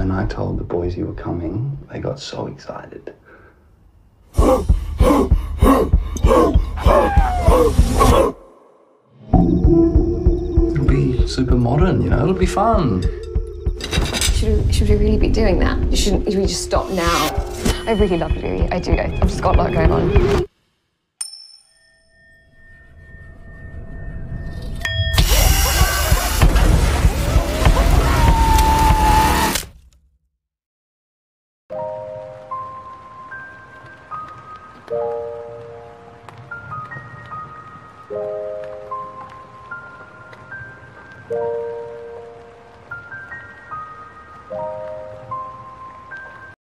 when I told the boys you were coming, they got so excited. It'll be super modern, you know, it'll be fun. Should we, should we really be doing that? Shouldn't we just stop now? I really love Louis. I do. I've just got a lot going on. you